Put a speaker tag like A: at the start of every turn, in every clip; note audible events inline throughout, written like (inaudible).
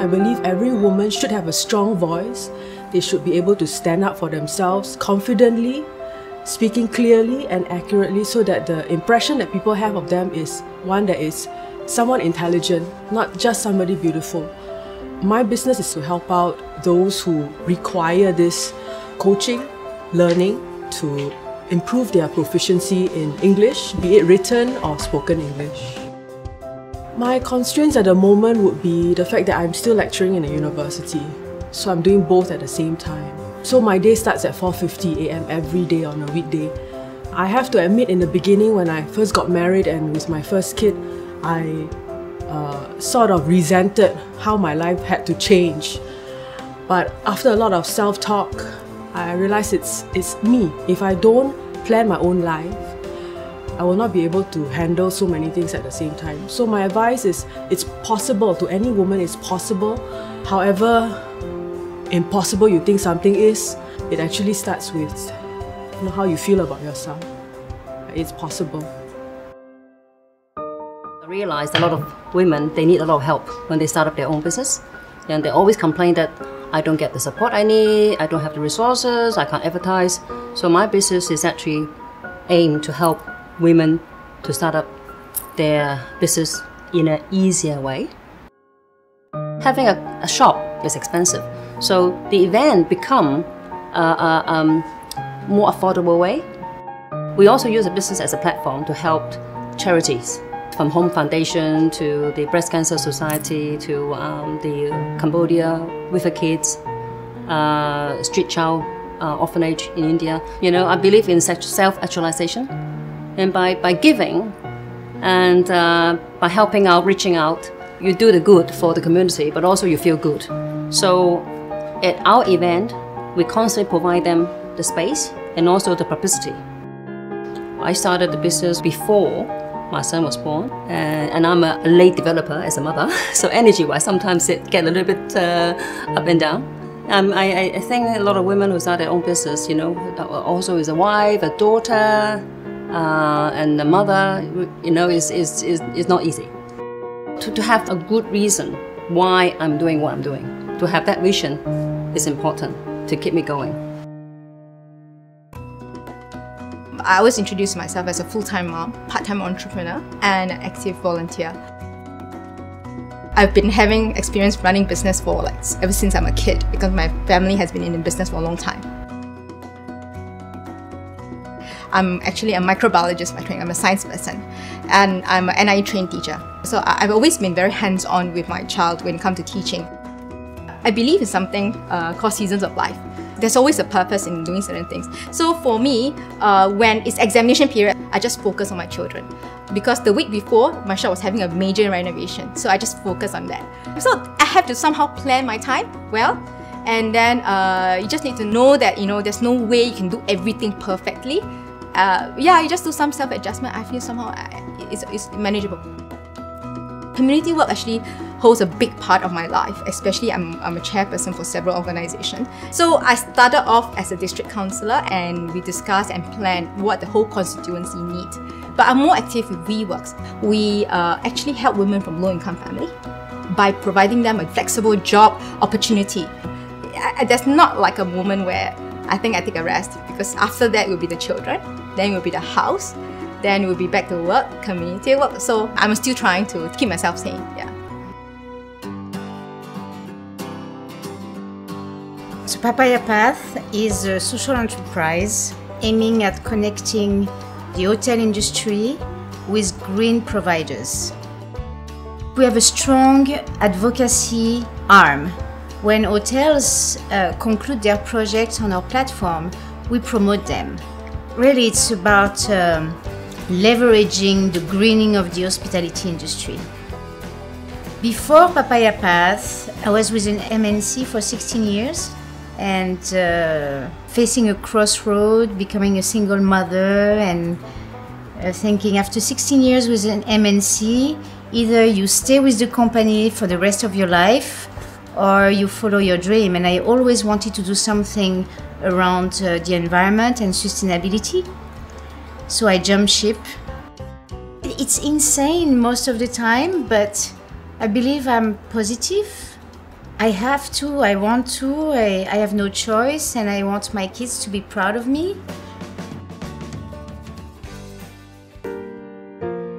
A: I believe every woman should have a strong voice. They should be able to stand up for themselves confidently, speaking clearly and accurately so that the impression that people have of them is one that is someone intelligent, not just somebody beautiful. My business is to help out those who require this coaching, learning to improve their proficiency in English, be it written or spoken English. My constraints at the moment would be the fact that I'm still lecturing in a university, so I'm doing both at the same time. So my day starts at 4:50 a.m. every day on a weekday. I have to admit in the beginning when I first got married and with my first kid, I uh, sort of resented how my life had to change. But after a lot of self-talk, I realized it's it's me. If I don't plan my own life, I will not be able to handle so many things at the same time. So my advice is it's possible to any woman it's possible. However impossible you think something is, it actually starts with you know, how you feel about yourself. It's possible.
B: I realized a lot of women they need a lot of help when they start up their own business. And they always complain that I don't get the support I need, I don't have the resources, I can't advertise. So my business is actually aimed to help women to start up their business in an easier way. Having a, a shop is expensive, so the event become a, a um, more affordable way. We also use the business as a platform to help charities, from Home Foundation to the Breast Cancer Society to um, the Cambodia River Kids, uh, Street Child uh, Orphanage in India. You know, I believe in self-actualization. And by, by giving and uh, by helping out, reaching out, you do the good for the community, but also you feel good. So at our event, we constantly provide them the space and also the publicity. I started the business before my son was born, and, and I'm a late developer as a mother, (laughs) so energy-wise, sometimes it get a little bit uh, up and down. Um, I, I think a lot of women who start their own business, you know, also as a wife, a daughter, uh, and the mother, you know, is, is, is, is not easy. To, to have a good reason why I'm doing what I'm doing, to have that vision is important to keep me going.
C: I always introduce myself as a full-time mom, part-time entrepreneur, and active volunteer. I've been having experience running business for like ever since I'm a kid because my family has been in the business for a long time. I'm actually a microbiologist by training. I'm a science person, and I'm an NIE trained teacher. So I've always been very hands-on with my child when it comes to teaching. I believe in something uh, called seasons of life. There's always a purpose in doing certain things. So for me, uh, when it's examination period, I just focus on my children. Because the week before, my shop was having a major renovation. So I just focus on that. So I have to somehow plan my time well. And then uh, you just need to know that, you know, there's no way you can do everything perfectly uh, yeah, you just do some self-adjustment. I feel somehow uh, it's, it's manageable. Community work actually holds a big part of my life, especially I'm, I'm a chairperson for several organizations. So I started off as a district councillor and we discussed and planned what the whole constituency need. But I'm more active with WeWorks. We uh, actually help women from low-income family by providing them a flexible job opportunity. There's not like a woman where I think I take a rest because after that will be the children, then will be the house, then we'll be back to work, community work. So I'm still trying to keep myself sane. Yeah.
D: So Papaya Path is a social enterprise aiming at connecting the hotel industry with green providers. We have a strong advocacy arm when hotels uh, conclude their projects on our platform, we promote them. Really, it's about um, leveraging the greening of the hospitality industry. Before Papaya Path, I was with an MNC for 16 years and uh, facing a crossroad, becoming a single mother, and uh, thinking after 16 years with an MNC, either you stay with the company for the rest of your life or you follow your dream. And I always wanted to do something around uh, the environment and sustainability. So I jumped ship. It's insane most of the time, but I believe I'm positive I have to, I want to, I, I have no choice, and I want my kids to be proud of me.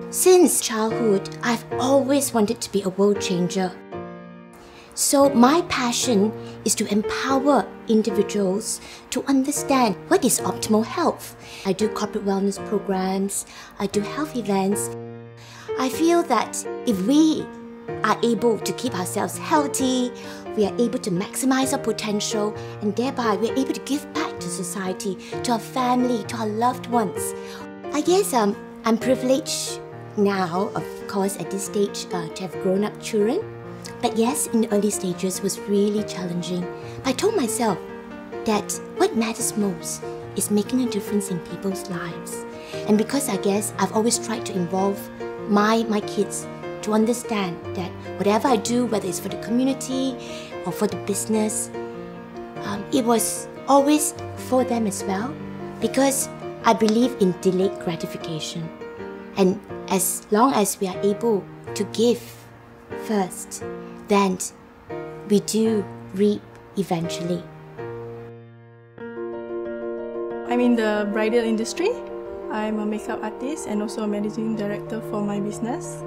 E: Since childhood, I've always wanted to be a world changer. So, my passion is to empower individuals to understand what is optimal health. I do corporate wellness programs, I do health events. I feel that if we are able to keep ourselves healthy, we are able to maximize our potential, and thereby we're able to give back to society, to our family, to our loved ones. I guess um, I'm privileged now, of course, at this stage, uh, to have grown up children. But yes, in the early stages was really challenging. I told myself that what matters most is making a difference in people's lives. And because I guess I've always tried to involve my my kids to understand that whatever I do, whether it's for the community or for the business, um, it was always for them as well because I believe in delayed gratification. And as long as we are able to give first, then we do reap eventually.
F: I'm in the bridal industry. I'm a makeup artist and also a managing director for my business.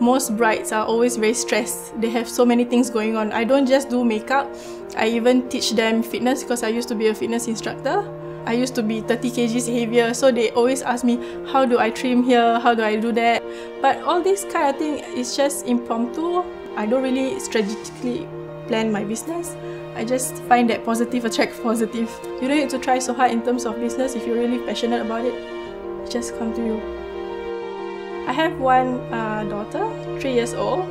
F: Most brides are always very stressed. They have so many things going on. I don't just do makeup, I even teach them fitness because I used to be a fitness instructor. I used to be 30 kgs heavier, so they always ask me, how do I trim here, how do I do that? But all this kind of thing is just impromptu. I don't really strategically plan my business. I just find that positive attract positive. You don't need to try so hard in terms of business if you're really passionate about it. It just come to you. I have one uh, daughter, three years old,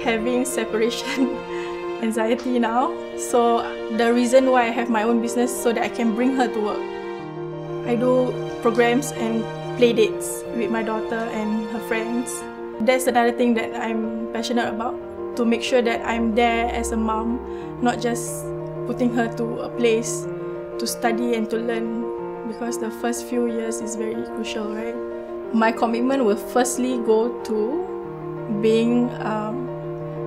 F: having separation (laughs) anxiety now. So the reason why I have my own business so that I can bring her to work. I do programs and play dates with my daughter and her friends. That's another thing that I'm passionate about to make sure that I'm there as a mom, not just putting her to a place to study and to learn because the first few years is very crucial, right? My commitment will firstly go to being um,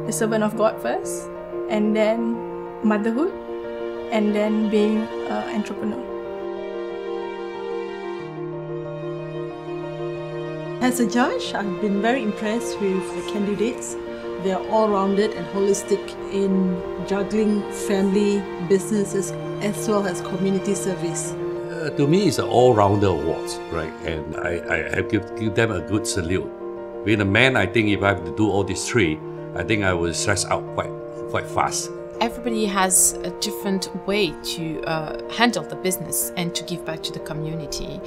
F: a servant of God first, and then motherhood, and then being an entrepreneur.
G: As a judge, I've been very impressed with the candidates. They are all rounded and holistic in juggling family, businesses, as well as community service.
H: Uh, to me, it's an all-rounder award, right? And I, I have give, give them a good salute. Being a man, I think if I have to do all these three, I think I will stress out quite quite fast
I: everybody has a different way to uh, handle the business and to give back to the community.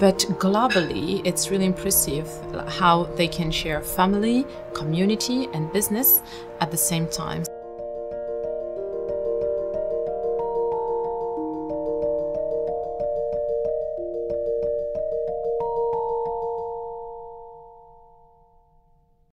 I: But globally, it's really impressive how they can share family, community, and business at the same time.